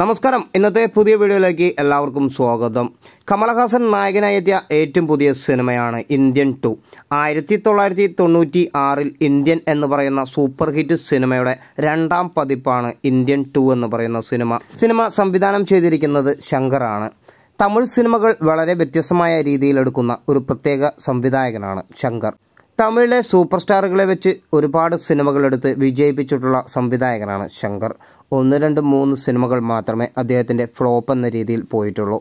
നമസ്കാരം. ഇന്നത്തെ പുതിയ വീഡിയോയിലേക്ക് എല്ലാവർക്കും സ്വാഗതം. കമലഹാസൻ നായകനായി എത്തിയ ഏറ്റവും പുതിയ സിനിമയാണ് ഇന്ത്യൻ ടു. ആയിരത്തി തൊള്ളായിരത്തി തൊണ്ണൂറ്റി ആറിൽ ഇന്ത്യൻ എന്ന് പറയുന്ന സൂപ്പർ ഹിറ്റ് സിനിമയുടെ രണ്ടാം പതിപ്പാണ് ഇന്ത്യൻ ടു എന്ന് പറയുന്ന സിനിമ. സിനിമ സംവിധാനം ചെയ്തിരിക്കുന്നത് ശങ്കറാണ്. തമിഴ് സിനിമകൾ വളരെ വ്യത്യസ്തമായ രീതിയിൽ എടുക്കുന്ന ഒരു പ്രത്യേക സംവിധായകനാണ് ശങ്കർ. തമിഴിലെ സൂപ്പർ സ്റ്റാറുകളെ വെച്ച് ഒരുപാട് സിനിമകളെടുത്ത് വിജയിപ്പിച്ചിട്ടുള്ള സംവിധായകനാണ് ശങ്കർ. ഒന്ന് രണ്ട് മൂന്ന് സിനിമകൾ മാത്രമേ അദ്ദേഹത്തിന്റെ ഫ്ലോപ്പ് എന്ന രീതിയിൽ പോയിട്ടുള്ളൂ.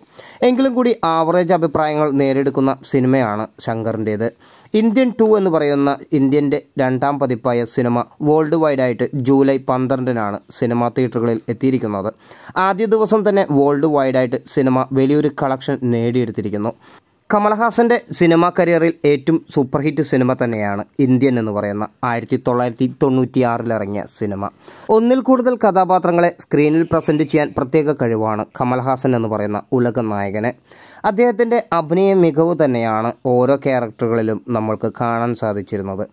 എങ്കിലും കൂടി ആവറേജ് അഭിപ്രായങ്ങൾ നേരിടുക്കുന്ന സിനിമയാണ് ശങ്കറിന്റേത് ഇന്ത്യൻ ടു എന്ന് പറയുന്ന ഇന്ത്യന്റെ രണ്ടാം പതിപ്പായ സിനിമ വേൾഡ് വൈഡായിട്ട് ജൂലൈ പന്ത്രണ്ടിനാണ് സിനിമാ തിയേറ്ററുകളിൽ എത്തിയിരിക്കുന്നത്. ആദ്യ ദിവസം തന്നെ വേൾഡ് വൈഡായിട്ട് സിനിമ വലിയൊരു കളക്ഷൻ നേടിയെടുത്തിരിക്കുന്നു. കമൽഹാസന്റെ സിനിമാ കരിയറിൽ ഏറ്റവും സൂപ്പർ ഹിറ്റ് സിനിമ തന്നെയാണ് ഇന്ത്യൻ എന്ന് പറയുന്ന ആയിരത്തി തൊള്ളായിരത്തി തൊണ്ണൂറ്റിയാറിലിറങ്ങിയ സിനിമ. ഒന്നിൽ കൂടുതൽ കഥാപാത്രങ്ങളെ സ്ക്രീനിൽ പ്രസന്റ് ചെയ്യാൻ പ്രത്യേക കഴിവാണ് കമൽഹാസൻ എന്ന് പറയുന്ന ഉലക നായകന് അദ്ദേഹത്തിന്റെ അഭിനയ മികവ് തന്നെയാണ് ഓരോ ക്യാരക്ടറുകളിലും നമ്മൾക്ക് കാണാൻ സാധിച്ചിരുന്നത്.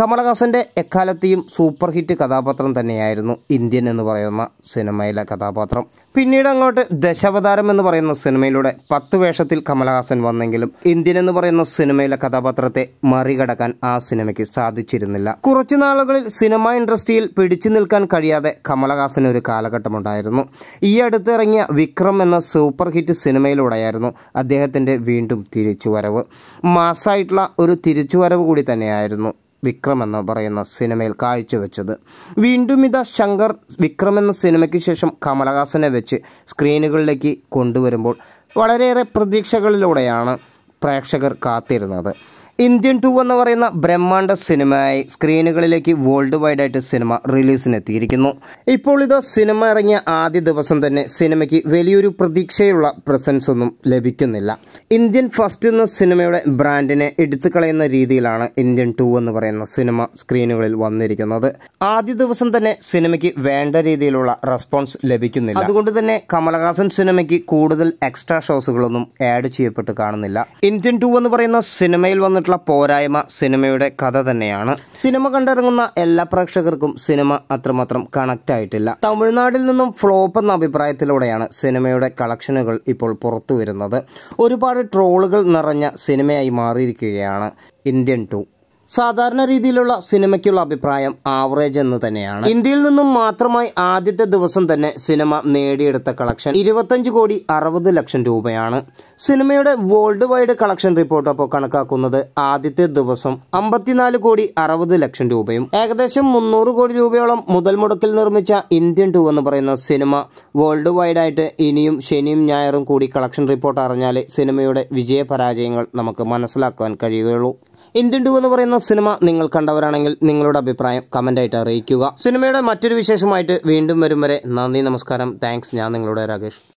കമൽഹാസന്റെ എക്കാലത്തെയും സൂപ്പർ ഹിറ്റ് കഥാപാത്രം തന്നെയായിരുന്നു ഇന്ത്യൻ എന്ന് പറയുന്ന സിനിമയിലെ കഥാപാത്രം. പിന്നീട് അങ്ങോട്ട് ദശാവതാരം എന്ന് പറയുന്ന സിനിമയിലൂടെ പത്ത് വേഷത്തിൽ കമൽഹാസൻ വന്നെങ്കിലും ഇന്ത്യൻ എന്ന് പറയുന്ന സിനിമയിലെ കഥാപാത്രത്തെ മറികടക്കാൻ ആ സിനിമയ്ക്ക് സാധിച്ചിരുന്നില്ല. കുറച്ചു നാളുകളിൽ സിനിമ ഇൻഡസ്ട്രിയിൽ പിടിച്ചു നിൽക്കാൻ കഴിയാതെ കമലഹാസന് ഒരു കാലഘട്ടമുണ്ടായിരുന്നു ഈ അടുത്തിറങ്ങിയ വിക്രം എന്ന സൂപ്പർ ഹിറ്റ് സിനിമയിലൂടെയായിരുന്നു അദ്ദേഹത്തിന്റെ വീണ്ടും തിരിച്ചുവരവ്. മാസായിട്ടുള്ള ഒരു തിരിച്ചുവരവ് കൂടി തന്നെയായിരുന്നു വിക്രം എന്ന് പറയുന്ന സിനിമയിൽ കാഴ്ചവെച്ചത്. വീണ്ടും ഇതാ ശങ്കർ വിക്രം എന്ന സിനിമയ്ക്ക് ശേഷം കമലഹാസനെ വെച്ച് സ്ക്രീനുകളിലേക്ക് കൊണ്ടുവരുമ്പോൾ വളരെയേറെ പ്രതീക്ഷകളിലൂടെയാണ് പ്രേക്ഷകർ കാത്തിരുന്നത്. ഇന്ത്യൻ ടു എന്ന് പറയുന്ന ബ്രഹ്മാണ്ഡ സിനിമയായി സ്ക്രീനുകളിലേക്ക് വേൾഡ് വൈഡ് ആയിട്ട് സിനിമ റിലീസിനെത്തിയിരിക്കുന്നു ഇപ്പോൾ ഇത് സിനിമ ഇറങ്ങിയ ആദ്യ ദിവസം തന്നെ സിനിമയ്ക്ക് വലിയൊരു പ്രതീക്ഷയുള്ള പ്രസൻസ് ഒന്നും ലഭിക്കുന്നില്ല. ഇന്ത്യൻ ഫസ്റ്റ് എന്ന സിനിമയുടെ ബ്രാൻഡിനെ എടുത്തു കളയുന്ന രീതിയിലാണ് ഇന്ത്യൻ ടു എന്ന് പറയുന്ന സിനിമ സ്ക്രീനുകളിൽ വന്നിരിക്കുന്നത്. ആദ്യ ദിവസം തന്നെ സിനിമയ്ക്ക് വേണ്ട രീതിയിലുള്ള റെസ്പോൺസ് ലഭിക്കുന്നില്ല. അതുകൊണ്ട് തന്നെ കമലഹാസൻ സിനിമയ്ക്ക് കൂടുതൽ എക്സ്ട്രാ ഷോസുകളൊന്നും ആഡ് ചെയ്യപ്പെട്ട് കാണുന്നില്ല. ഇന്ത്യൻ ടു എന്ന് പറയുന്ന സിനിമയിൽ വന്നിട്ടുള്ള പോരായ്മ സിനിമയുടെ കഥ തന്നെയാണ്. സിനിമ കണ്ടിറങ്ങുന്ന എല്ലാ പ്രേക്ഷകർക്കും സിനിമ അത്രമാത്രം കണക്റ്റ് ആയിട്ടില്ല. തമിഴ്നാട്ടിൽ നിന്നും ഫ്ലോപ്പ് എന്ന അഭിപ്രായത്തിലൂടെയാണ് സിനിമയുടെ കളക്ഷനുകൾ ഇപ്പോൾ പുറത്തു വരുന്നത് ഒരുപാട് ട്രോളുകൾ നിറഞ്ഞ സിനിമയായി മാറിയിരിക്കുകയാണ് ഇന്ത്യൻ ടു. സാധാരണ രീതിയിലുള്ള സിനിമയ്ക്കുള്ള അഭിപ്രായം ആവറേജ് എന്ന് തന്നെയാണ്. ഇന്ത്യയിൽ നിന്നും മാത്രമായി ആദ്യത്തെ ദിവസം തന്നെ സിനിമ നേടിയെടുത്ത കളക്ഷൻ ഇരുപത്തഞ്ച് കോടി അറുപത് ലക്ഷം രൂപയാണ്. സിനിമയുടെ വേൾഡ് വൈഡ് കളക്ഷൻ റിപ്പോർട്ട് അപ്പോൾ കണക്കാക്കുന്നത് ആദ്യത്തെ ദിവസം അമ്പത്തിനാല് കോടി അറുപത് ലക്ഷം രൂപയും ഏകദേശം മുന്നൂറ് കോടി രൂപയോളം മുതൽ മുടക്കിൽ നിർമ്മിച്ച ഇന്ത്യൻ ടു എന്ന് പറയുന്ന സിനിമ വേൾഡ് വൈഡായിട്ട് ഇനിയും ശനിയും ഞായറും കൂടി കളക്ഷൻ റിപ്പോർട്ട് അറിഞ്ഞാൽ സിനിമയുടെ വിജയ പരാജയങ്ങൾ നമുക്ക് മനസ്സിലാക്കാൻ കഴിയുകയുള്ളൂ. ഇന്ത്യൻ ടു എന്ന് പറയുന്ന സിനിമ നിങ്ങൾ കണ്ടവരാണെങ്കിൽ നിങ്ങളുടെ അഭിപ്രായം കമന്റായിട്ട് അറിയിക്കുക. സിനിമയുടെ മറ്റൊരു വിശേഷമായിട്ട് വീണ്ടും വരും വരെ നന്ദി നമസ്കാരം. താങ്ക്സ്. ഞാൻ നിങ്ങളുടെ രാകേഷ്.